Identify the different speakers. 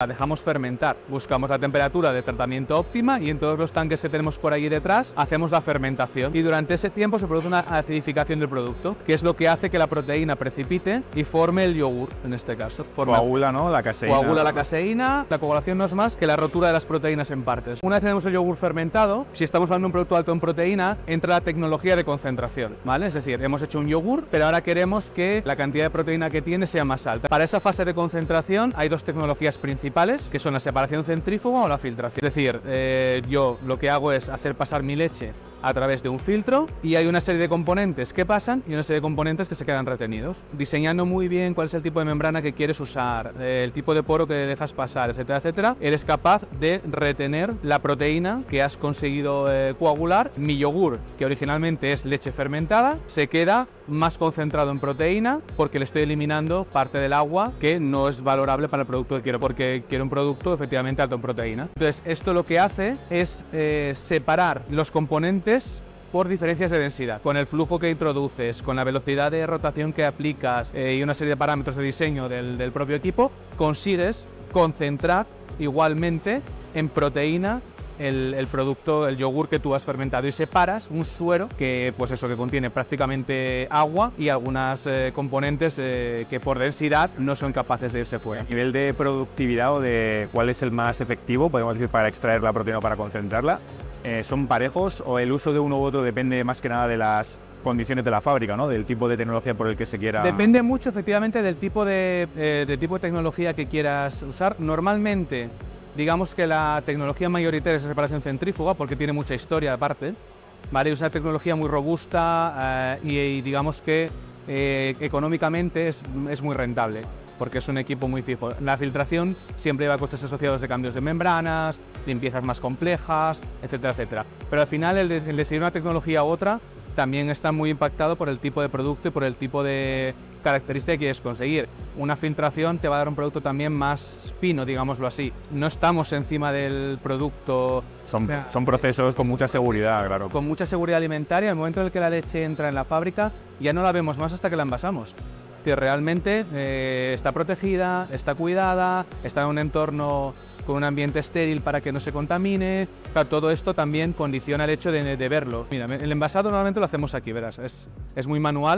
Speaker 1: La dejamos fermentar, buscamos la temperatura de tratamiento óptima y en todos los tanques que tenemos por ahí detrás hacemos la fermentación y durante ese tiempo se produce una acidificación del producto, que es lo que hace que la proteína precipite y forme el yogur, en este caso. Forma,
Speaker 2: Coagula, ¿no? La caseína.
Speaker 1: coagula la caseína, la coagulación no es más que la rotura de las proteínas en partes. Una vez tenemos el yogur fermentado, si estamos hablando de un producto alto en proteína, entra la tecnología de concentración, ¿vale? Es decir, hemos hecho un yogur, pero ahora queremos que la cantidad de proteína que tiene sea más alta. Para esa fase de concentración hay dos tecnologías principales que son la separación centrífuga o la filtración. Es decir, eh, yo lo que hago es hacer pasar mi leche a través de un filtro y hay una serie de componentes que pasan y una serie de componentes que se quedan retenidos. Diseñando muy bien cuál es el tipo de membrana que quieres usar, eh, el tipo de poro que dejas pasar, etcétera, etcétera, eres capaz de retener la proteína que has conseguido eh, coagular. Mi yogur, que originalmente es leche fermentada, se queda más concentrado en proteína porque le estoy eliminando parte del agua que no es valorable para el producto que quiero, porque quiero un producto efectivamente alto en proteína. Entonces, esto lo que hace es eh, separar los componentes por diferencias de densidad. Con el flujo que introduces, con la velocidad de rotación que aplicas eh, y una serie de parámetros de diseño del, del propio equipo, consigues concentrar igualmente en proteína el, el, producto, el yogur que tú has fermentado y separas un suero que, pues eso, que contiene prácticamente agua y algunas eh, componentes eh, que por densidad no son capaces de irse fuera.
Speaker 2: A nivel de productividad o de cuál es el más efectivo, podemos decir, para extraer la proteína o para concentrarla, eh, ¿son parejos o el uso de uno u otro depende más que nada de las condiciones de la fábrica, ¿no? del tipo de tecnología por el que se quiera...
Speaker 1: Depende mucho efectivamente del tipo de, eh, del tipo de tecnología que quieras usar. Normalmente digamos que la tecnología mayoritaria es la separación centrífuga porque tiene mucha historia aparte, ¿vale? Es una tecnología muy robusta eh, y, y, digamos que eh, económicamente es, es, muy rentable porque es un equipo muy fijo. La filtración siempre lleva costes asociados de cambios de membranas, limpiezas más complejas, etcétera, etcétera. Pero al final el, decidir una tecnología u otra también está muy impactado por el tipo de producto y por el tipo de característica que quieres conseguir. Una filtración te va a dar un producto también más fino, digámoslo así. No estamos encima del producto.
Speaker 2: Son, o sea, son procesos con mucha seguridad, claro.
Speaker 1: Con mucha seguridad alimentaria. En el momento en el que la leche entra en la fábrica, ya no la vemos más hasta que la envasamos. Que realmente eh, está protegida, está cuidada, está en un entorno con un ambiente estéril para que no se contamine. Claro, todo esto también condiciona el hecho de, verlo. Mira, el envasado normalmente lo hacemos aquí, verás, es muy manual.